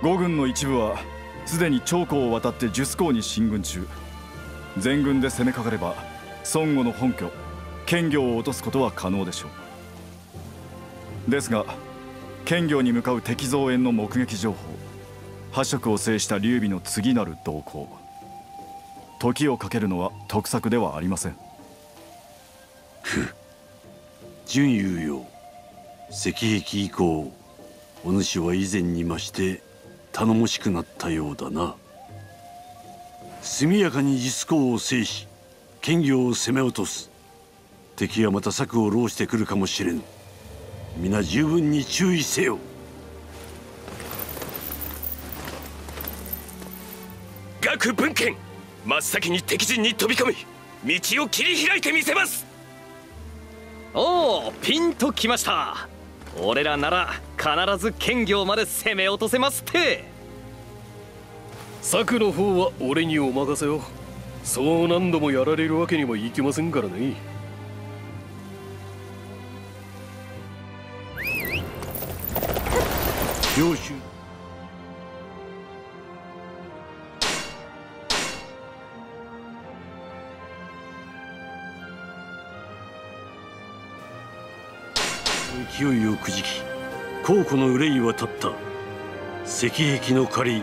五軍の一部はすでに長江を渡って術港に進軍中。全軍で攻めかかれば孫悟の本拠剣行を落とすことは可能でしょう。ですが剣行に向かう敵増援の目撃情報破色を制した劉備の次なる動向時をかけるのは得策ではありません。ふ準優よ。石壁以降お主は以前に増して頼もしくなったようだな。速やかに実行を制し剣業を攻め落とす。敵はまた策を浪してくるかもしれぬ皆十分に注意せよ。各文献真っ先に敵陣に飛び込み道を切り開いてみせます。おおピンときました。俺らなら必ず剣業まで攻め落とせますって。策の方は俺にお任せを。そう何度もやられるわけにもいきませんからね。領主勢いをくじき。皇庫の憂いは立った。石壁の借り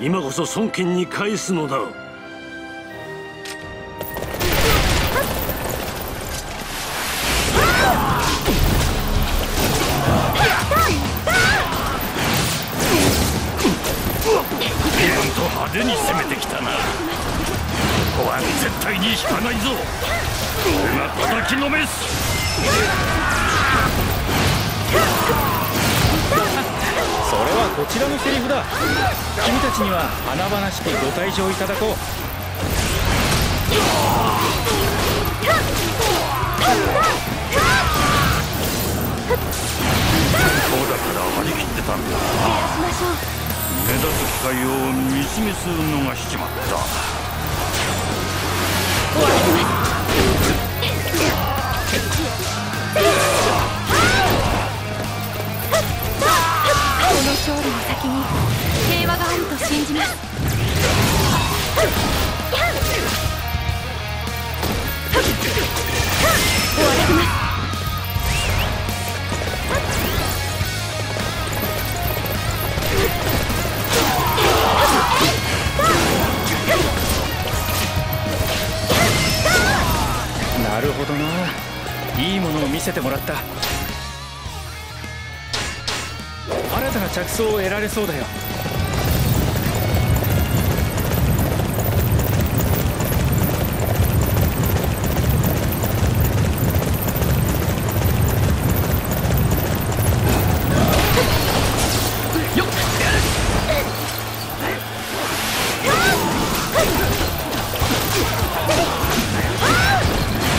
今こそ孫権に返すのだ。と派手に攻めてきたな。ここは絶対に引かないぞ。俺が叩きのめす。こちらのセリフだ。君たちには華々しくご退場いただこう。そうだから張り切ってたんだ。な目立つ機会を見しめす逃しちまったこの勝利の先に平和があると信じます終わらせますなるほどな。いいものを見せてもらった。新たな着想を得られそうだよ。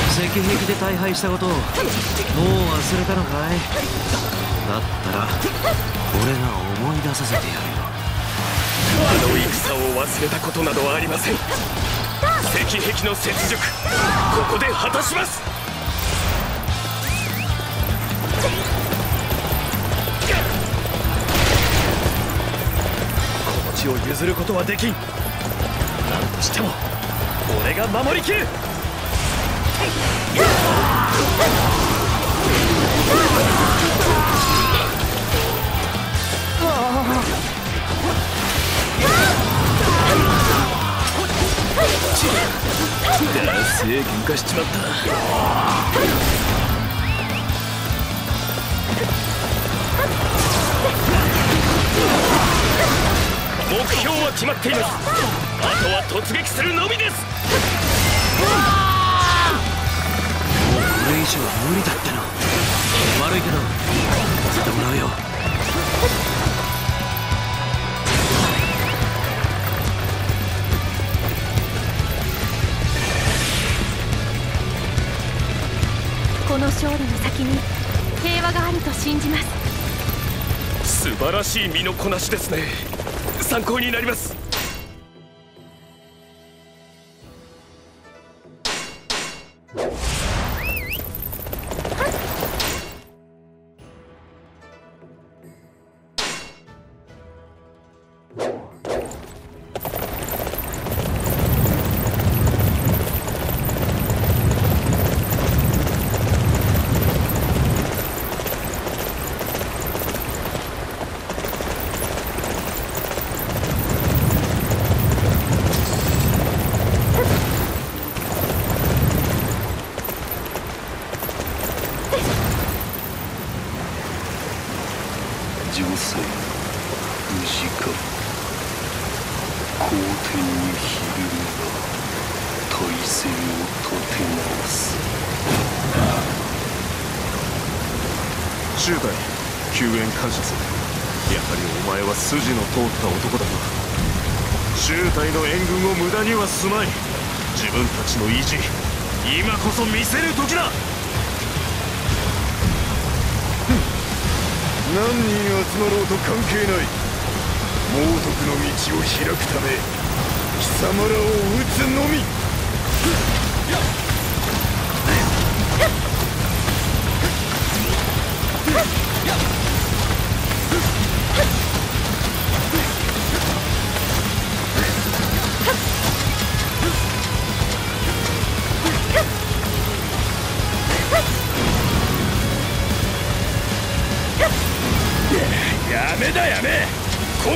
石壁で大敗したことをもう忘れたのかいだっ。た ら俺が思い出させてやるよ。あの戦を忘れたことなどはありません。石壁の雪辱。ここで果たします。この地を譲ることはできん。何としても俺が守りきる。だせえ喧嘩しちまった目標は決まっていますあとは突撃するのみですもうこれ以上は無理だっての悪いけどさせてもらうよ勝利の先に平和があると信じます。素晴らしい身のこなしですね。参考になります。援感謝する。やはりお前は筋の通った男だな。中隊の援軍を無駄にはすまい。自分たちの意地今こそ見せる時だ。何人集まろうと関係ない。猛徳の道を開くため貴様らを撃つのみ。や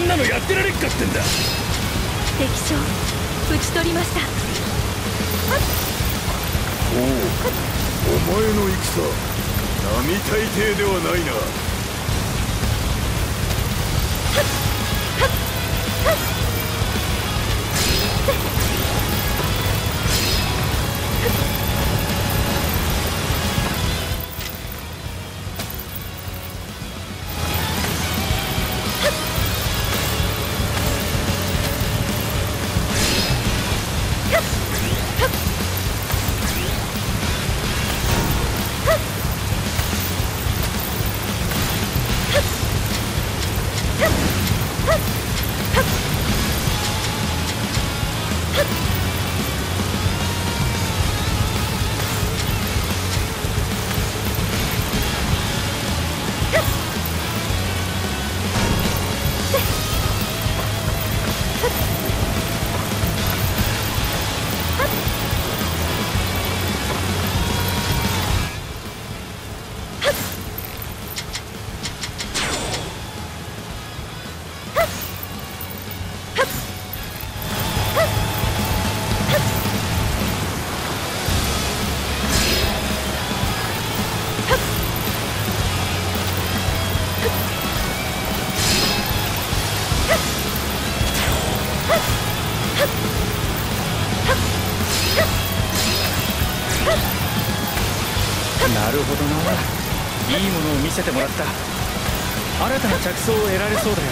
なのやってられっかってんだ。敵将討ち取りました。おおお前の戦並大抵ではないななせてもらった。新たな着想を得られそうだよ。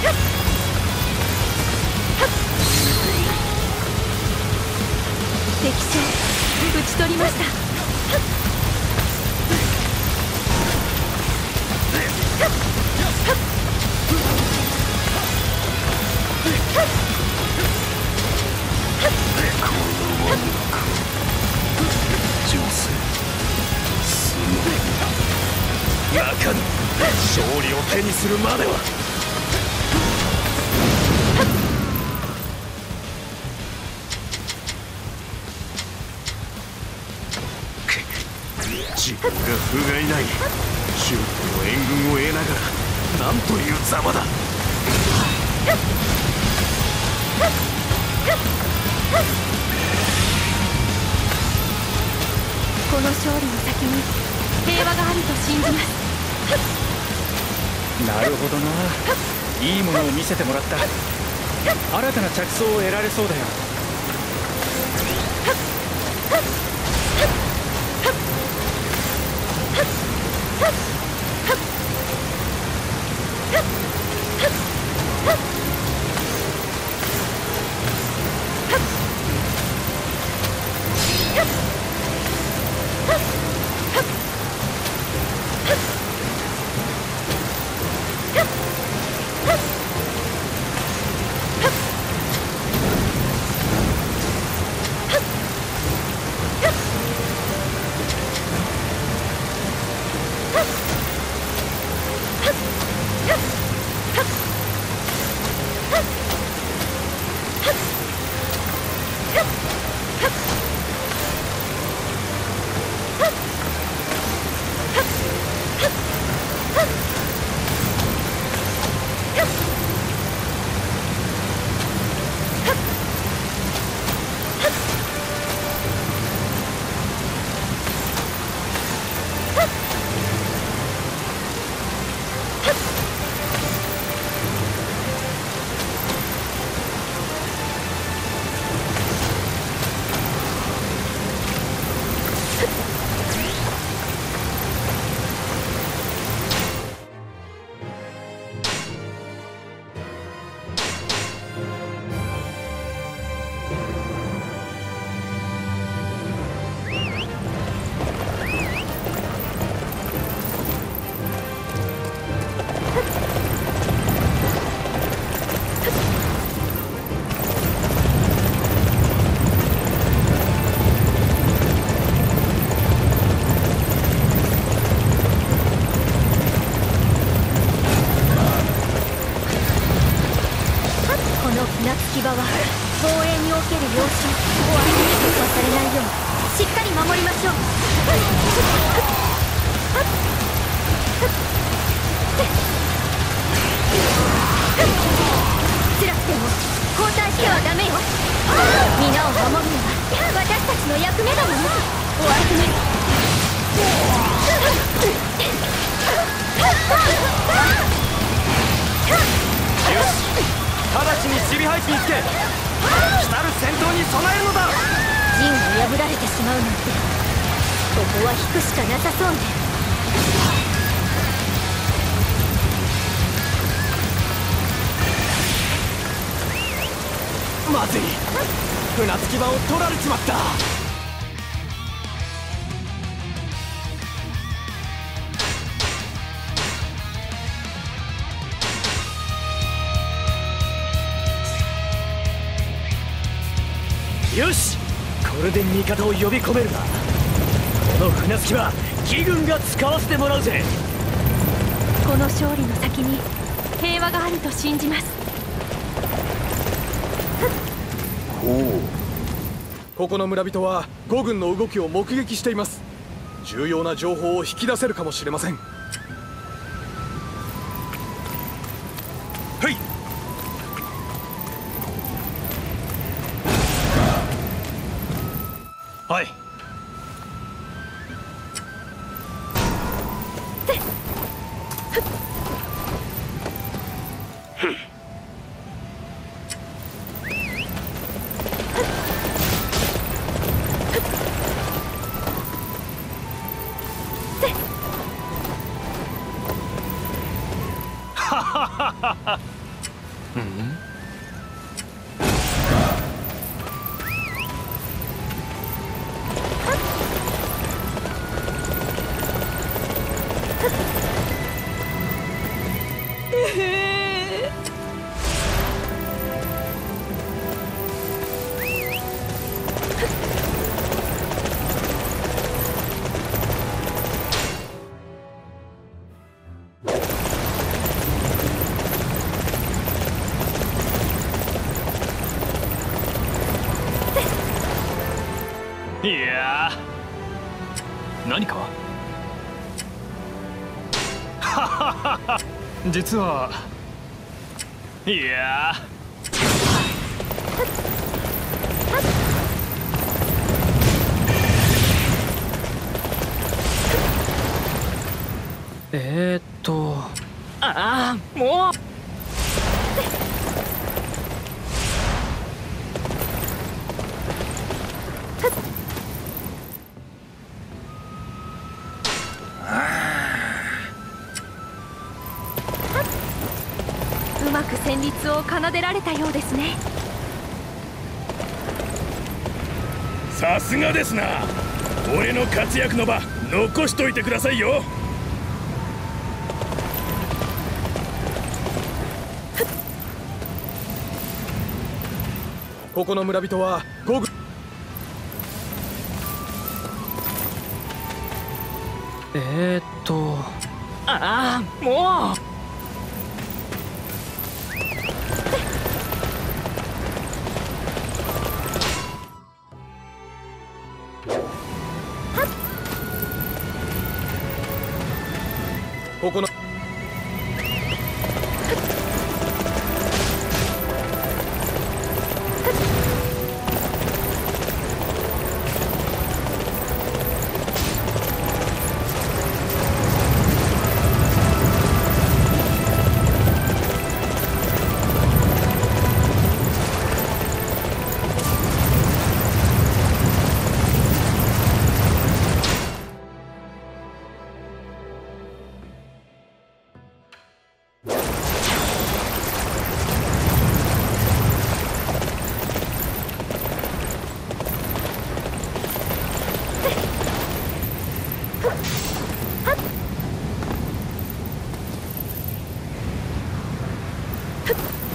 敵将討ち取りました。勝利を手にするまでは。が不甲斐ない。中国の援軍を得ながらなんというざまだこの勝利の先に平和があると信じます。なるほどな。いいものを見せてもらった。新たな着想を得られそうだよ。を取られちまった。よしこれで味方を呼び込めるな。この船着き場義軍が使わせてもらうぜ。この勝利の先に平和があると信じますここの村人は五軍の動きを目撃しています。重要な情報を引き出せるかもしれません。や。何か？実は。いや。えー、っと。ああもう。奏でられたようですね。さすがですな。俺の活躍の場残しといてくださいよ。ここの村人は五軍えー、っ Huh?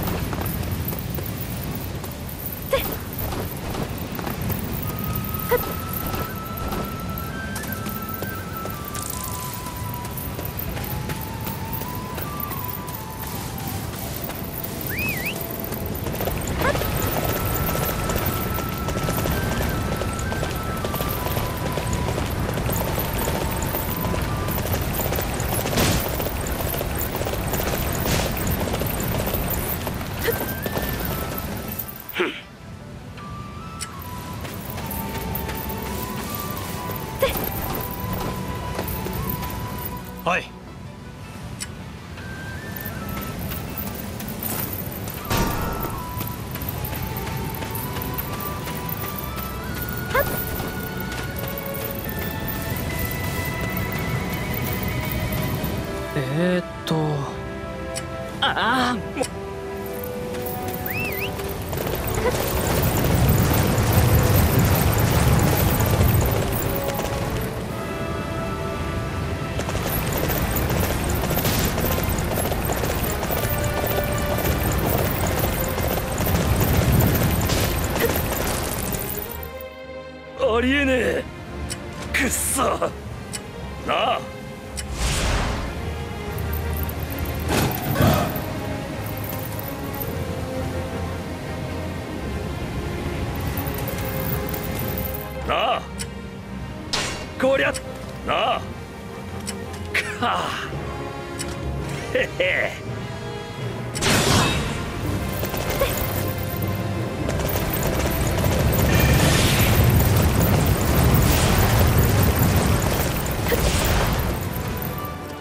えー、っと。ああ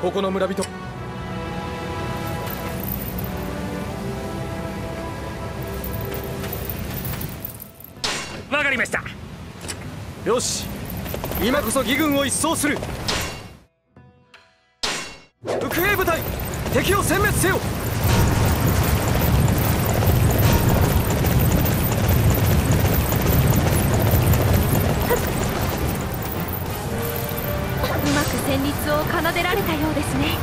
ここの村人。わかりました。よし。今こそ義軍を一掃する。伏兵部隊敵を殲滅せよ律を奏でられたようですね。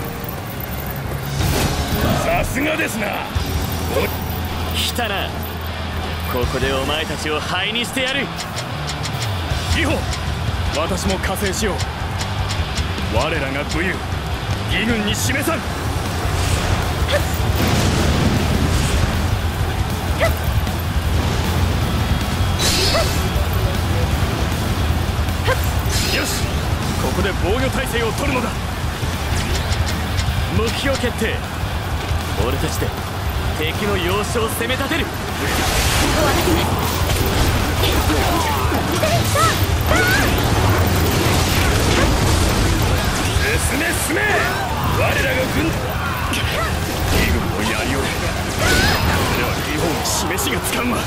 さすがですな。来たな。ここでお前たちを灰にしてやる。義父私も加勢しよう。我らが武勇義軍に示さん。よしここで防御態勢を取るのだ目標決定。俺たちで敵の要所を攻め立てる。進め進め。我らが軍。義軍の槍をこれは日本示しがつかんわ。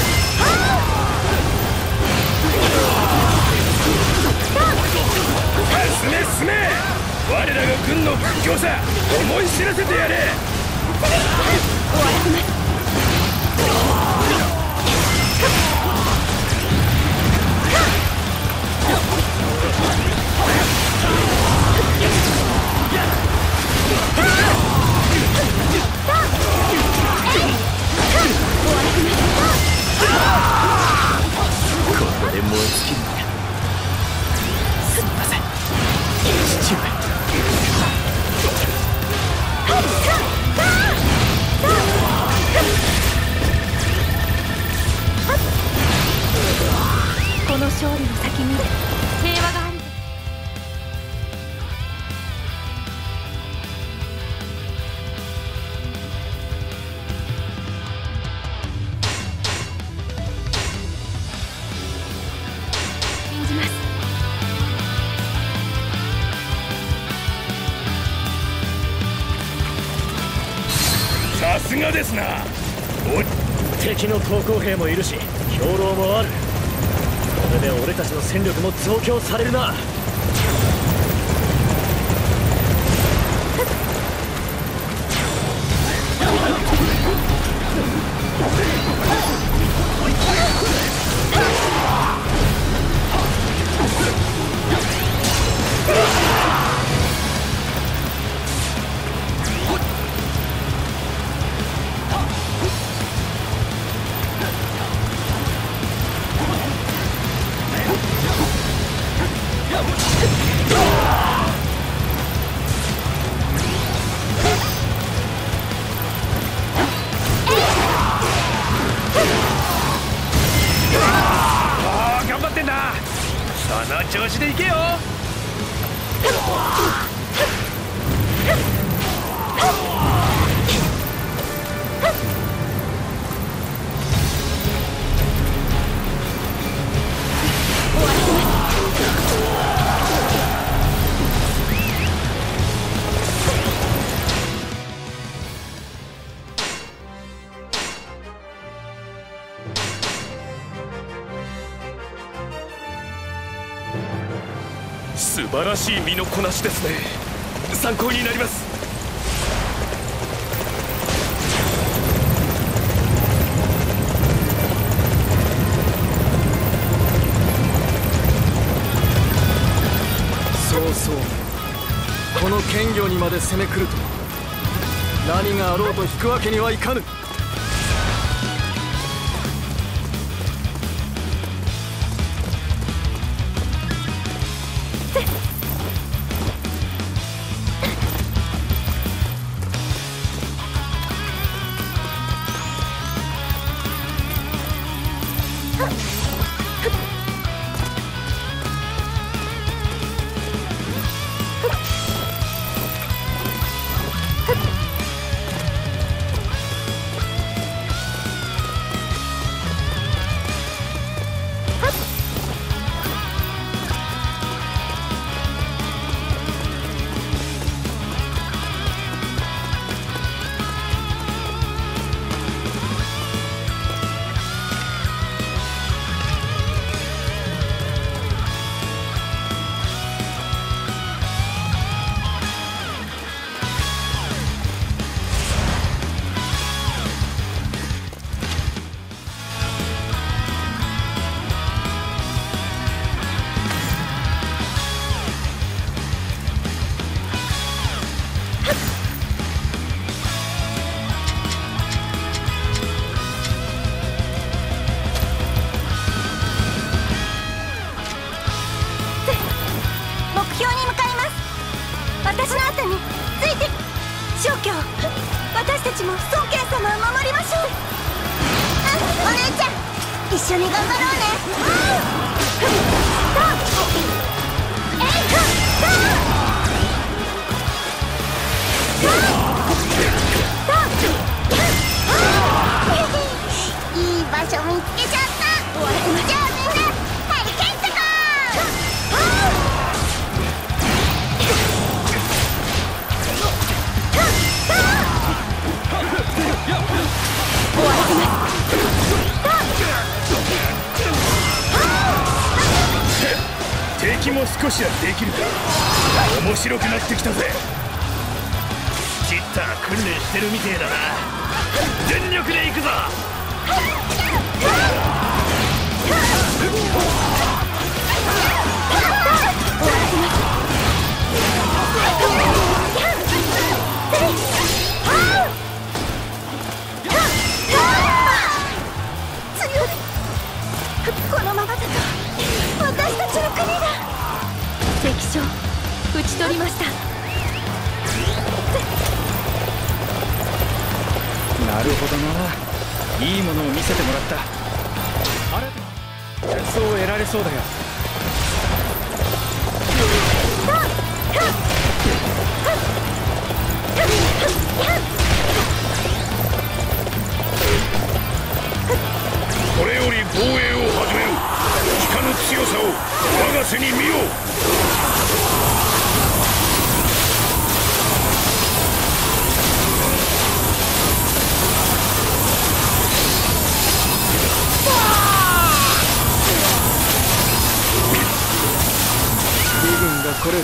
進め進め我らが軍の屈強さ思い知らせてやれ。ここで燃え尽き勝利の先に平和がある。演じます。さすがですな。敵の投降兵もいるし兵糧もある。で俺たちの戦力も増強されるな。晴らしい身のこなしですね。参考になります。そうそう。この剣魚にまで攻め来ると何があろうと引くわけにはいかぬ。も孫権様を守りましょう。お姉ちゃん。一緒に頑張ろうね。うんう少しはできるか。面白くなってきたぜ。チッター訓練してるみてえだな。全力で行くぞ。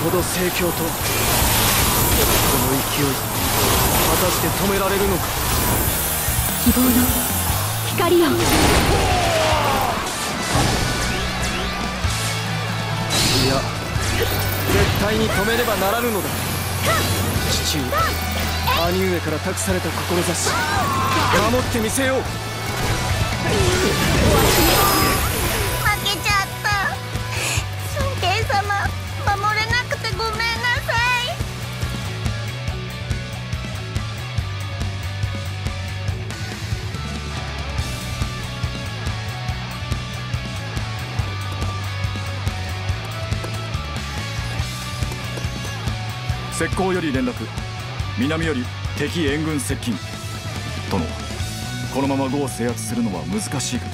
ほど盛況とこの勢い果たして止められるのか。希望の光よ。いや絶対に止めねばならぬのだ。父上兄上から託された志守ってみせよう石膏より連絡。南より敵援軍接近。殿このまま呉を制圧するのは難しいかと。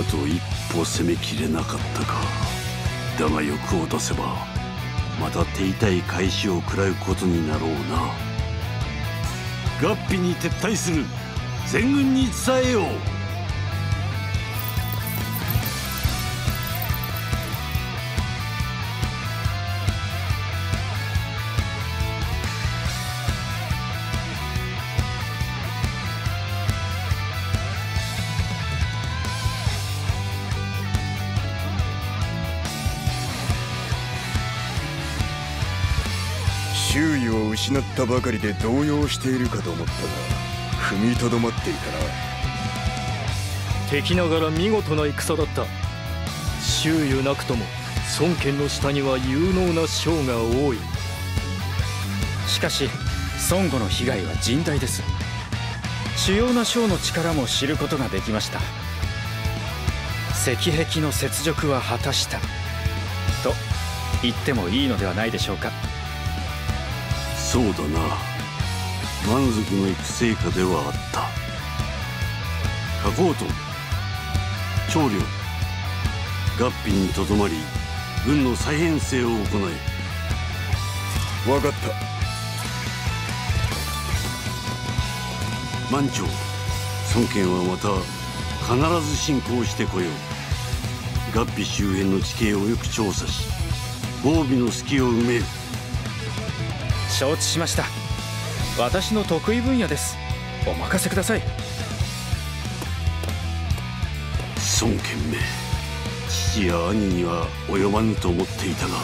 あと一歩攻めきれなかったか。だが欲を出せばまた手痛い返しを食らうことになろうな。合皮に撤退する。全軍に伝えよう失ったばかりで動揺しているかと思ったが踏みとどまっていたな敵ながら見事な戦だった。周囲なくとも孫権の下には有能な将が多い。しかし孫悟の被害は甚大です。主要な将の力も知ることができました。石壁の雪辱は果たした。と言ってもいいのではないでしょうか。そうだな。満足のいく成果ではあった。加工と。長領合皮にとどまり軍の再編成を行え。分かった。満長孫権はまた必ず進行してこよう。合皮周辺の地形をよく調査し防備の隙を埋める承知しました。私の得意分野です。お任せください。孫権め父や兄には及ばぬと思っていたが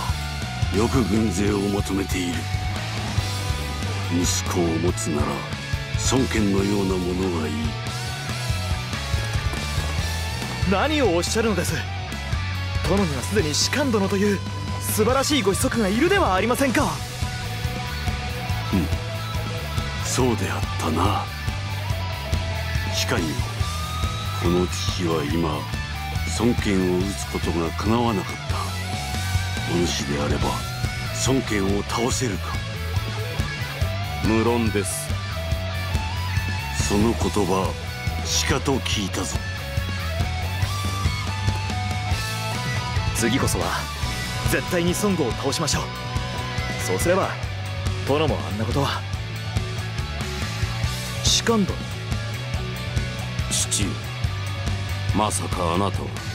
よく軍勢をまとめている。息子を持つなら孫権のようなものがいい。何をおっしゃるのです。殿にはすでに士官殿という素晴らしいご子息がいるではありませんかうん。そうであったな。しかにこの父は今孫権を討つことがかなわなかった。お主であれば孫権を倒せるか。無論です。その言葉しかと聞いたぞ。次こそは絶対に孫悟を倒しましょう。そうすれば殿もあんなことは。士官殿父まさかあなたは。